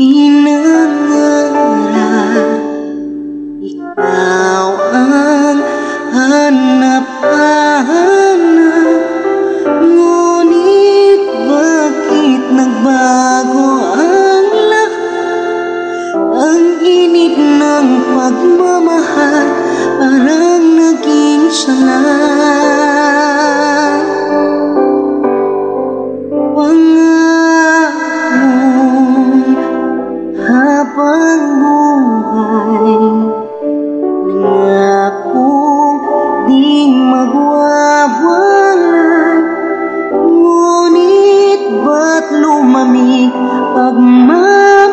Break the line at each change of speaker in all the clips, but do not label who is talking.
Inangarap Ikaw ang hanap Ngunit bakit nagbago ang lahat Ang init ng pagmamahal Parang naging salat lumamig pagmamahal.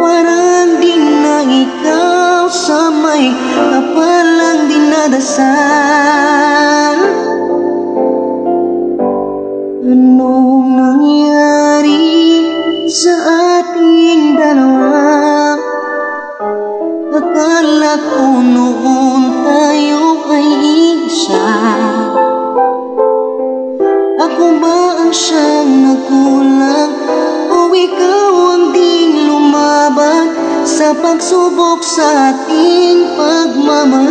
Parang di na ikaw sa may kapalang dinadasal pagsubok sa ating pagmamahal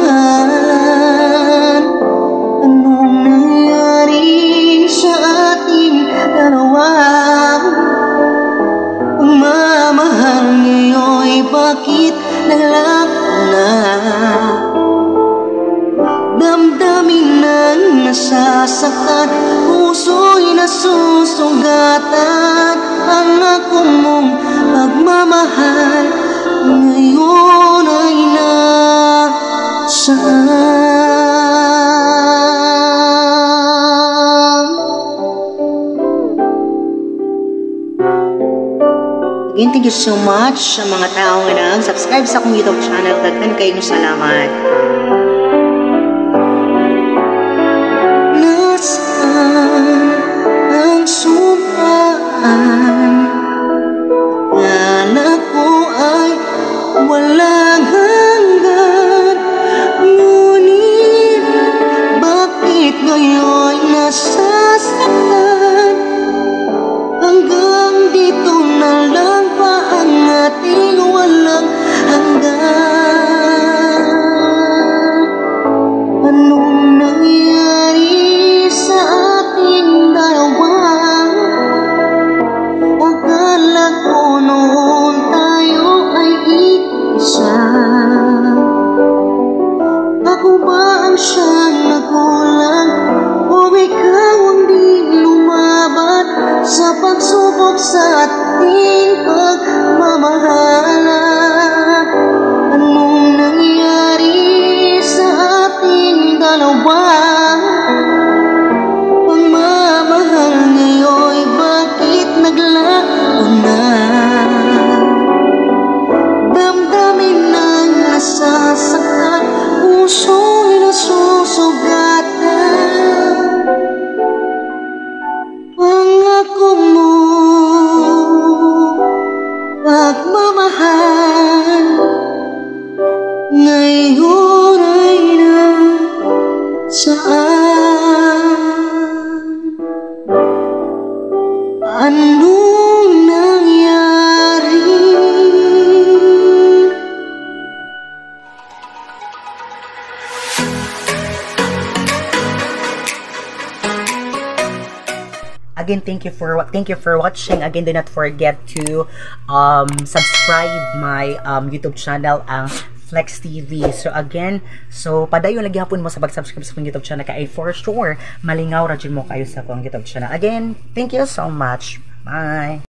Anong nangyari sa ating dalawa? Ang mamahal ngayon bakit nalako na? Damdamin nang nasasaktan Puso'y nasusugatan Ang ako mong pagmamahal nasaan Again, thank you so much sa mga taong nga nag-subscribe sa akong YouTube channel. Daghan kayong salamat. Pagsubok sa ating Pagmamahal Ngayon ay
Again, thank you for thank you for watching. Again, do not forget to um, subscribe my um, YouTube channel ang Flex TV. So again, so padayon lagi hapon mo sa pag-subscribe sa akong YouTube channel kay for sure malingaw ra mo kayo sa akong YouTube channel. Again, thank you so much. Bye.